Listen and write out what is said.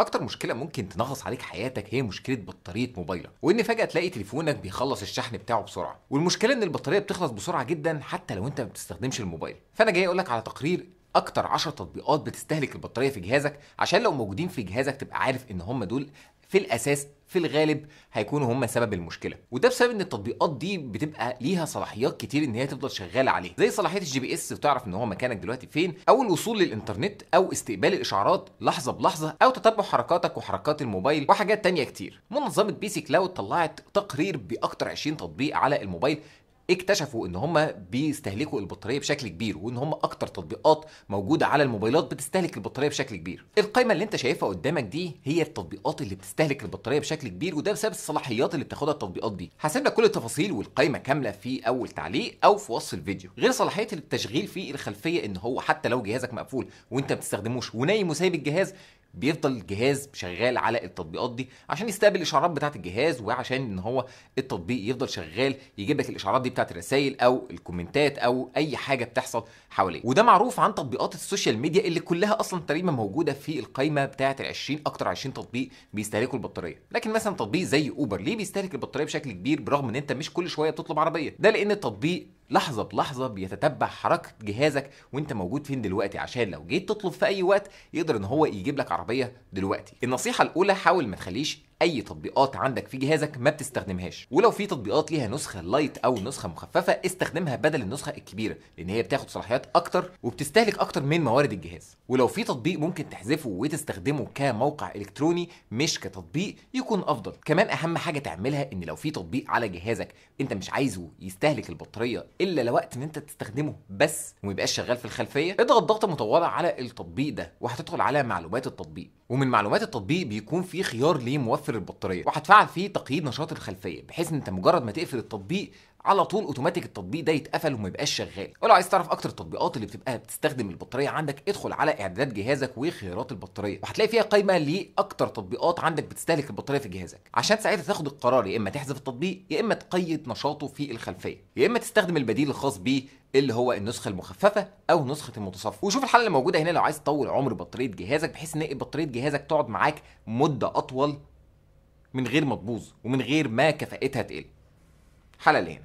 أكتر مشكلة ممكن تنغص عليك حياتك هي مشكلة بطارية موبايلك وإن فجأة تلاقي تليفونك بيخلص الشحن بتاعه بسرعة والمشكلة إن البطارية بتخلص بسرعة جدا حتى لو أنت ما بتستخدمش الموبايل. فأنا جاي أقول لك على تقرير أكتر 10 تطبيقات بتستهلك البطارية في جهازك عشان لو موجودين في جهازك تبقى عارف إن هم دول في الأساس في الغالب هيكونوا هم سبب المشكلة. وده بسبب إن التطبيقات دي بتبقى ليها صلاحيات كتير إن هي تفضل شغالة عليه زي صلاحية ال GPS وتعرف إن هو مكانك دلوقتي فين أو الوصول للإنترنت أو استقبال الإشعارات لحظة بلحظة أو تتبع حركاتك وحركات الموبايل وحاجات تانية كتير. منظمة pCloud طلعت تقرير بأكتر 20 تطبيق على الموبايل اكتشفوا إن هم بيستهلكوا البطارية بشكل كبير وإن هم أكتر تطبيقات موجودة على الموبايلات بتستهلك البطارية بشكل كبير. القائمه اللي أنت شايفها قدامك دي هي التطبيقات اللي بتستهلك البطارية بشكل كبير وده بسبب الصلاحيات اللي بتاخدها التطبيقات دي. هسيب لك كل التفاصيل والقائمه كاملة في أول تعليق أو في وصف الفيديو. غير صلاحية التشغيل في الخلفية إن هو حتى لو جهازك مقفول وأنت ما بتستخدموش ونايم وسايب الجهاز بيفضل الجهاز شغال على التطبيقات دي عشان يستقبل الإشعارات بتاعة الجهاز وعشان إن هو التطبيق يفضل شغال يجيب لك الإشعارات دي بتاعة الرسائل أو الكومنتات أو أي حاجة بتحصل حواليه. وده معروف عن تطبيقات ال social media اللي كلها أصلا تقريبا موجودة في القائمه بتاعة ال 20 أكتر 20 تطبيق بيستهلكوا البطارية. لكن مثلا تطبيق زي Uber ليه بيستهلك البطارية بشكل كبير برغم إن أنت مش كل شوية بتطلب عربية؟ ده لأن التطبيق لحظة بلحظة بيتتبع حركة جهازك وانت موجود فين دلوقتي عشان لو جيت تطلب في أي وقت يقدر إن هو يجيب لك عربية دلوقتي. النصيحة الأولى حاول ما تخليش أي تطبيقات عندك في جهازك ما بتستخدمهاش. ولو في تطبيقات ليها نسخة Lite أو نسخة مخففة استخدمها بدل النسخة الكبيرة لأن هي بتاخد صلاحيات أكتر وبتستهلك أكتر من موارد الجهاز. ولو في تطبيق ممكن تحذفه وتستخدمه كموقع إلكتروني مش كتطبيق يكون أفضل. كمان أهم حاجة تعملها إن لو في تطبيق على جهازك أنت مش عايزه يستهلك البطارية إلا لوقت إن أنت تستخدمه بس وما يبقاش شغال في الخلفية اضغط ضغطه مطوله على التطبيق ده وهتدخل على معلومات التطبيق. ومن معلومات التطبيق بيكون في خيار لموفر البطارية وهتفعل فيه تقييد نشاط الخلفية بحيث إن أنت مجرد ما تقفل التطبيق على طول أوتوماتيك التطبيق ده يتقفل وما يبقاش شغال. ولو عايز تعرف أكتر التطبيقات اللي بتبقى بتستخدم البطارية عندك ادخل على إعدادات جهازك وخيارات البطارية وهتلاقي فيها قائمه لأكتر تطبيقات عندك بتستهلك البطارية في جهازك. عشان ساعتها تاخد القرار يا إما تحذف التطبيق يا إما تقيد نشاطه في الخلفية يا إما تستخدم البديل الخاص بيه اللي هو النسخة المخففة أو نسخة المتصفح. وشوف الحل اللي موجودة هنا لو عايز تطول عمر بطارية جهازك بحيث إن بطارية جهازك تقعد معاك مدة أطول من غير ما تبوظ ومن غير ما كفاءتها تقل. حلقه لهنا